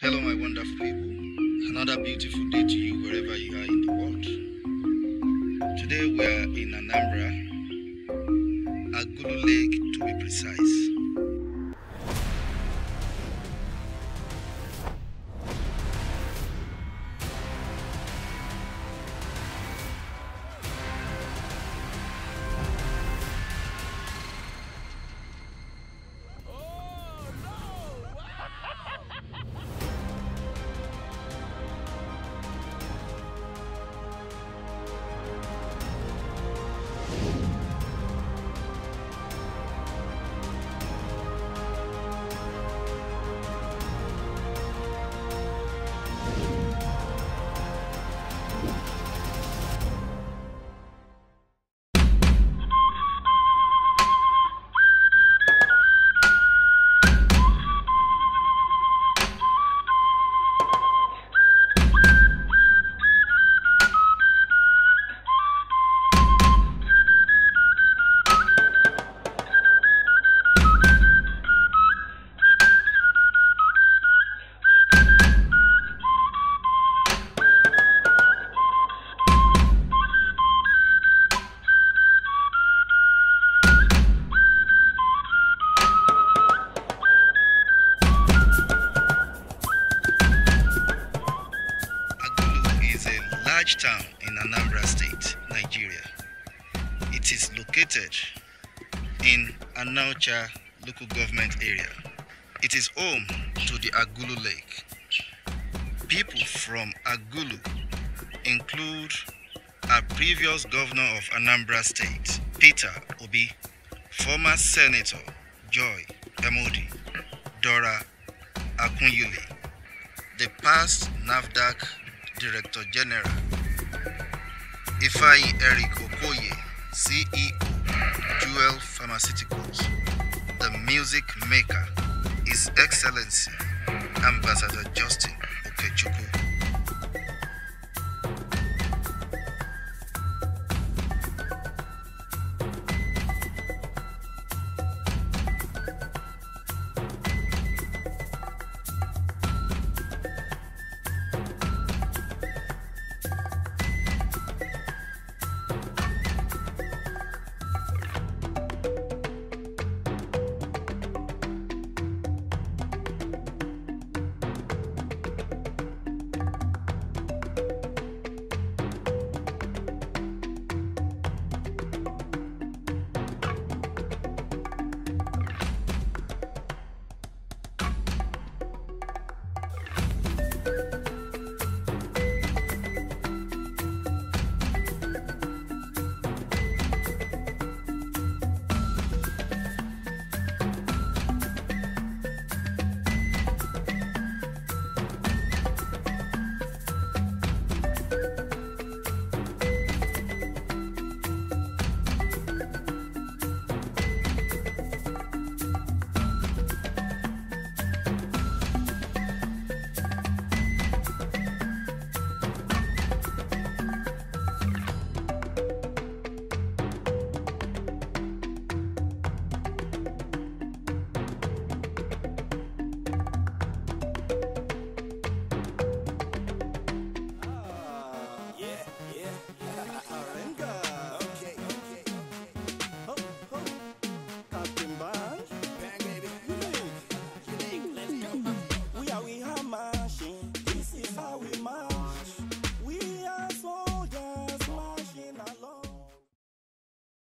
Hello, my wonderful people. Another beautiful day to you wherever you are in the world. Today we are in Anambra, Agulu Lake to be precise. Large town in Anambra State, Nigeria. It is located in Anaocha local government area. It is home to the Agulu Lake. People from Agulu include our previous governor of Anambra State, Peter Obi, former Senator Joy Emodi, Dora Akunyili, the past NAFDAC Director General, Ifai Eric Okoye, CEO, Jewel Pharmaceuticals, the music maker, His Excellency, Ambassador Justin